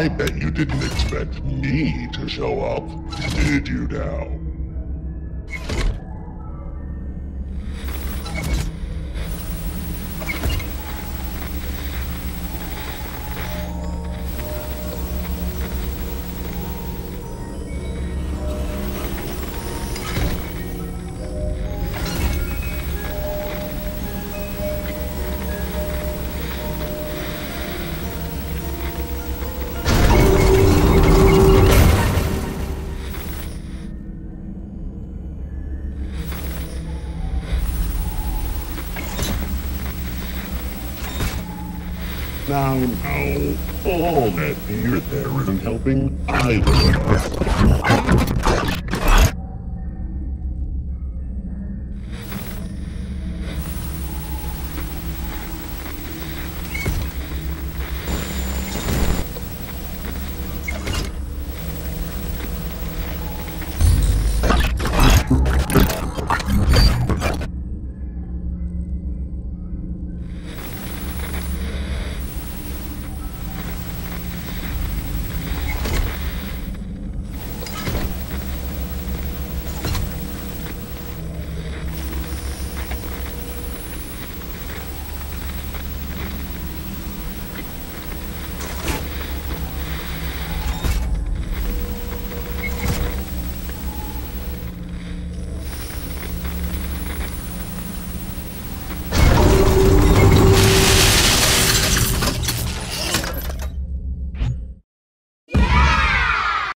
I bet you didn't expect me to show up, did you now? Now, now, all that beer there isn't helping either.